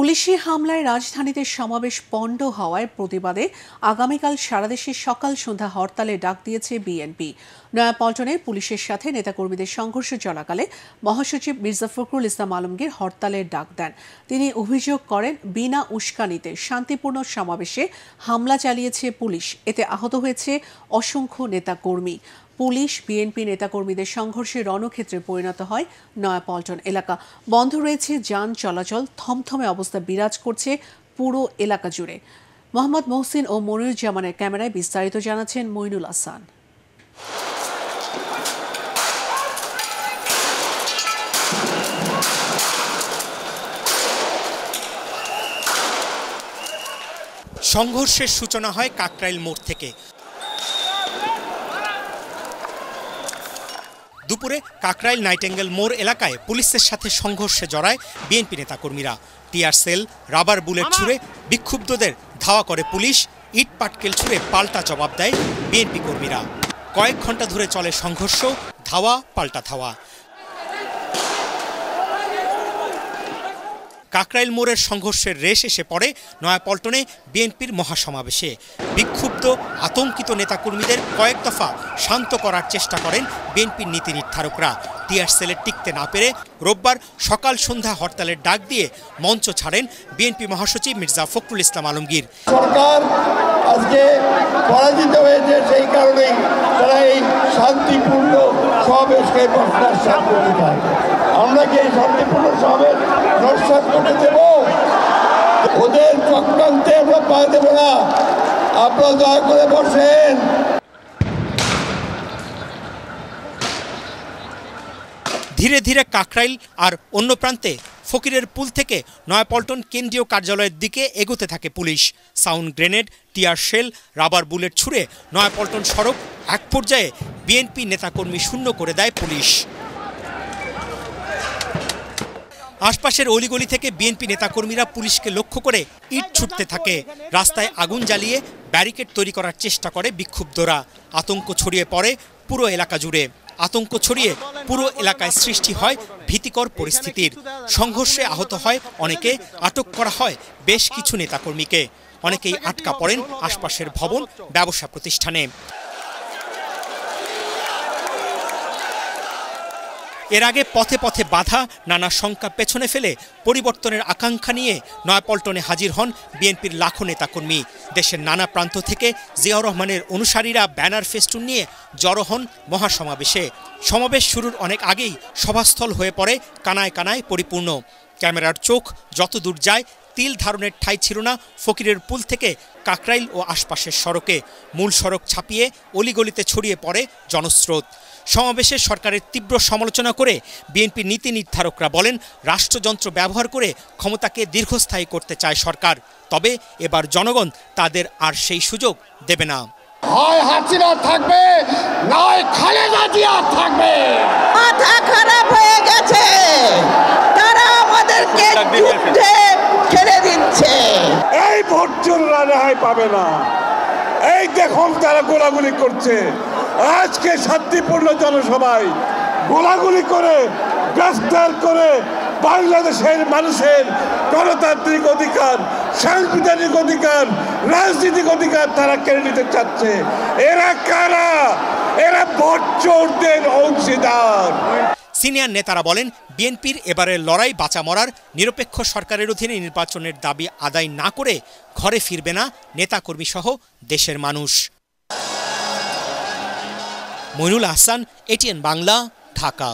পুলিশি হামলায় রাজধানীতে সমাবেশ পণ্ড হওয়ার প্রতিবাদে আগামীকাল সারাদেশে সকাল সন্ধ্যা হরতালে ডাক দিয়েছে বিএনপি। নয়াপল্টনে পুলিশের সাথে নেতাকর্মীদের সংঘর্ষ চলাকালে মহাসচিব মির্জা ফখরুল ইসলাম আলমগীর হরতালের ডাক দেন। তিনি অভিযোগ করেন, বিনা উস্কানিতে শান্তিপূর্ণ সমাবেশে হামলা চালিয়েছে পুলিশ। এতে আহত হয়েছে অসংখ্য নেতাকর্মী। পুলিশ, বিএনপি নেতাকর্মীদের সংঘর্ষে রণক্ষেত্রে পরিণত হয় নয়াপল্টন এলাকা। বন্ধ রয়েছে যান চলাচল, থমথমে অবস্থা বিরাজ করছে পুরো এলাকা জুড়ে। মোহাম্মদ মহসিন ও মনিরুজ্জামানের ক্যামেরায় বিস্তারিত জানাচ্ছেন মইনুল হাসান। সংঘর্ষের সূচনা হয় কাকরাইল মোড় থেকে। দুপুরে কাকরাইল নাইটেঙ্গেল মোড় এলাকায় পুলিশের সাথে সংঘর্ষে জড়ায় বিএনপি নেতাকর্মীরা। টিয়ার সেল রাবার বুলেট ছুড়ে বিক্ষুব্ধদের ধাওয়া করে পুলিশ ইট পাটকেল ছুড়ে পাল্টা জবাব দেয় বিএনপি কর্মীরা। কয়েক ঘণ্টা ধরে চলে সংঘর্ষ ধাওয়া পাল্টা ধাওয়া। কাকরাইল মোড়ের সংঘর্ষের রেশ এসে পড়ে নয়াপল্টনে বিএনপির মহাসমাবেশে। বিক্ষুব্ধ, আতঙ্কিত নেতাকর্মীদের কয়েক দফা শান্ত করার চেষ্টা করেন বিএনপির নীতি নির্ধারকরা। টিআর সেলে টিকতে না পেরে রোববার সকাল সন্ধ্যা হরতালের ডাক দিয়ে মঞ্চ ছাড়েন বিএনপি মহাসচিব মির্জা ফখরুল ইসলাম আলমগীর। সরকার আজকে পরাজিত হয়েছে সেই কারণেই সমাবেশকে নস্বাত করতে চায় আমরা কি এই শান্তিপূর্ণ সমাবেশ নস্বাত করতে দেব? ওদের চক্রান্তে আমরা পা দেব না। আপনারা দয়া করে বসেন। ধীরে ধীরে কাকরাইল আর অন্য প্রান্তে ফকিরের পুল থেকে নয়াপল্টন কেন্দ্রীয় কার্যালয়ের দিকে এগোতে থাকে police. Sound grenade, tear shell, rubber bullet ছুড়ে নয়াপল্টন সড়ক এক পর্যায়ে বিএনপি নেতাকর্মী শূন্য করে দেয় পুলিশ। আশপাশের অলিগলি থেকে বিএনপি নেতাকর্মীরা পুলিশকে লক্ষ্য করে ইট ছুটতে থাকে। রাস্তায় আগুন জ্বালিয়ে ব্যারিকেড তৈরি করার চেষ্টা করে বিক্ষুব্ধরা। আতঙ্ক ছড়িয়ে পড়ে পুরো এলাকা জুড়ে। আতঙ্ক ছড়িয়ে পুরো এলাকায় সৃষ্টি হয় ভীতিকর পরিস্থিতির। সংঘর্ষে আহত হয় অনেকে, আটক করা হয় বেশ কিছু নেতাকর্মীকে। অনেকেই আটকা পড়েন আশপাশের ভবন, ব্যবসা প্রতিষ্ঠানে। এর আগে পথে পথে বাধা, নানা শঙ্কা পেছনে ফেলে পরিবর্তনের আকাঙ্ক্ষা নিয়ে নয়াপল্টনে হাজির হন বিএনপির লাখো নেতাকর্মী। দেশের নানা প্রান্ত থেকে জিয়াউর রহমানের অনুসারীরা ব্যানার ফেস্টুন নিয়ে জড়ো হন মহাসমাবেশে। সমাবেশ শুরুর অনেক আগেই সভাস্থল হয়ে পড়ে কানায় কানায় পরিপূর্ণ। ক্যামেরার চোখ যত দূর যায়, তিল ধারণের ঠাঁই ছিল না, ফকিরের পুল থেকে কাকরাইল ও আশপাশের সড়কে মূল সড়ক ছাপিয়ে অলিগলিতে ছড়িয়ে পড়ে জনস্রোত। সমাবেশে সরকারের তীব্র সমালোচনা করে বিএনপি নীতি নির্ধারকরা বলেন রাষ্ট্রযন্ত্র ব্যবহার করে ক্ষমতাকে দীর্ঘস্থায়ী করতে চায় সরকার। তবে এবার জনগণ তাদের আর সেই সুযোগ দেবে না। হয় হাসিনা থাকবে নয় খালেদা জিয়া থাকবে। ভোট চোররা রেহাই পাবে না। এই দেখুন তারা গোলাগুলি করছে। আজকে শান্তিপূর্ণ জনসভায় গোলাগুলি করে, গ্রেফতার করে বাংলাদেশের মানুষের গণতান্ত্রিক অধিকার, সাংবিধানিক অধিকার, রাজনৈতিক অধিকার তারা কেড়ে নিতে চাচ্ছে। এরা কারা? এরা ভোট চোরদের অংশীদার। সিনিয়র নেতারা বলেন, বিএনপির এবারের লড়াই বাঁচা মরার নিরপেক্ষ সরকারের অধীনে নির্বাচনের দাবি আদায় না করে ঘরে ফিরবে না নেতাকর্মী সহ দেশের মানুষ। মইনুল আহসান এটিএন বাংলা, ঢাকা।